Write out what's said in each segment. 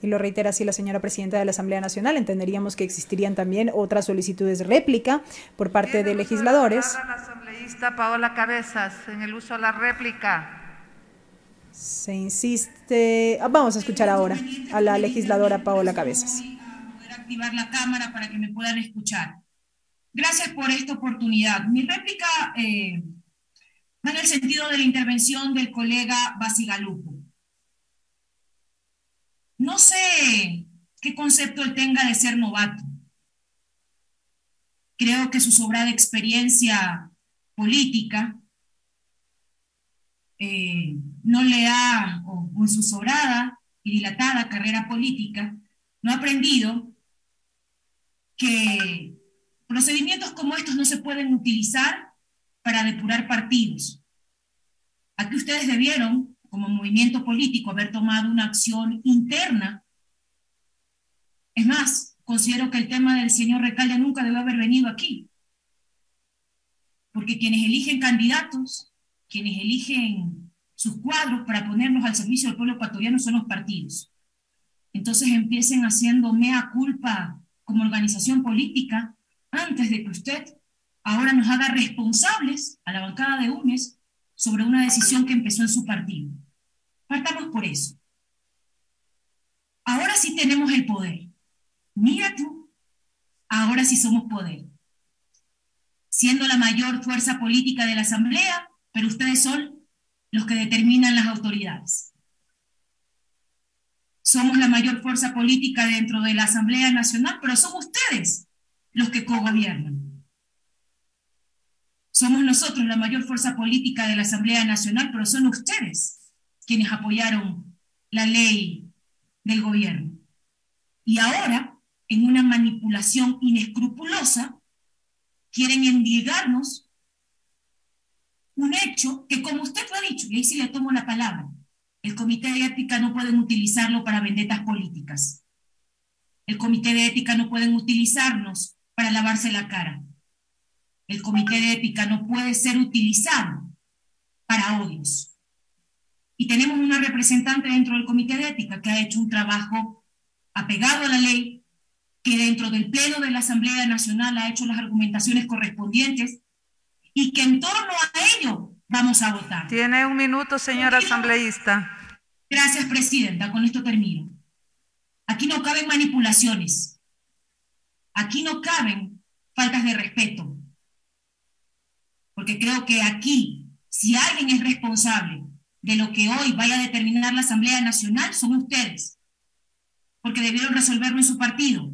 y lo reitera así la señora presidenta de la Asamblea Nacional, entenderíamos que existirían también otras solicitudes de réplica por parte de legisladores. La asambleísta Paola Cabezas en el uso de la réplica. Se insiste, ah, vamos a escuchar ahora a la legisladora Paola Cabezas. Poder activar la cámara para que me puedan escuchar. Gracias por esta oportunidad. Mi réplica eh, va en el sentido de la intervención del colega Basigalupo. No sé qué concepto él tenga de ser novato. Creo que su sobrada experiencia política eh, no le ha, o, en su sobrada y dilatada carrera política, no ha aprendido que procedimientos como estos no se pueden utilizar para depurar partidos. Aquí ustedes debieron como movimiento político haber tomado una acción interna. Es más, considero que el tema del señor Recalde nunca debe haber venido aquí. Porque quienes eligen candidatos, quienes eligen sus cuadros para ponerlos al servicio del pueblo ecuatoriano son los partidos. Entonces empiecen haciendo mea culpa como organización política antes de que usted ahora nos haga responsables a la bancada de UNES sobre una decisión que empezó en su partido. Partamos por eso. Ahora sí tenemos el poder. Mira tú, ahora sí somos poder. Siendo la mayor fuerza política de la Asamblea, pero ustedes son los que determinan las autoridades. Somos la mayor fuerza política dentro de la Asamblea Nacional, pero son ustedes los que cogobiernan. Somos nosotros la mayor fuerza política de la Asamblea Nacional, pero son ustedes quienes apoyaron la ley del gobierno. Y ahora, en una manipulación inescrupulosa, quieren endilgarnos un hecho que, como usted lo ha dicho, y ahí sí le tomo la palabra, el comité de ética no pueden utilizarlo para vendetas políticas. El comité de ética no pueden utilizarnos para lavarse la cara el comité de ética no puede ser utilizado para odios. Y tenemos una representante dentro del comité de ética que ha hecho un trabajo apegado a la ley, que dentro del Pleno de la Asamblea Nacional ha hecho las argumentaciones correspondientes y que en torno a ello vamos a votar. Tiene un minuto, señora asambleísta. Gracias, presidenta. Con esto termino. Aquí no caben manipulaciones. Aquí no caben faltas de respeto porque creo que aquí, si alguien es responsable de lo que hoy vaya a determinar la Asamblea Nacional, son ustedes, porque debieron resolverlo en su partido.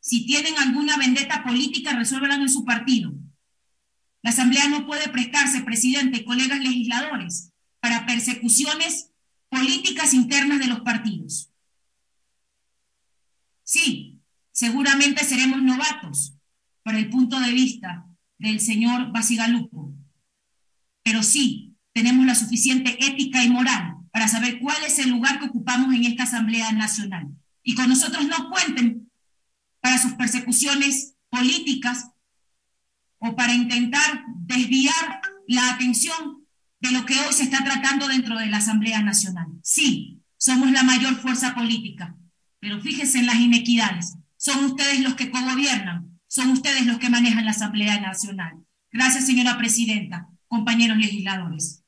Si tienen alguna vendetta política, resuélvanlo en su partido. La Asamblea no puede prestarse, presidente colegas legisladores, para persecuciones políticas internas de los partidos. Sí, seguramente seremos novatos por el punto de vista del señor Basigalupo. Pero sí, tenemos la suficiente ética y moral para saber cuál es el lugar que ocupamos en esta Asamblea Nacional. Y con nosotros no cuenten para sus persecuciones políticas o para intentar desviar la atención de lo que hoy se está tratando dentro de la Asamblea Nacional. Sí, somos la mayor fuerza política, pero fíjense en las inequidades. Son ustedes los que cogobiernan son ustedes los que manejan la Asamblea Nacional. Gracias, señora presidenta, compañeros legisladores.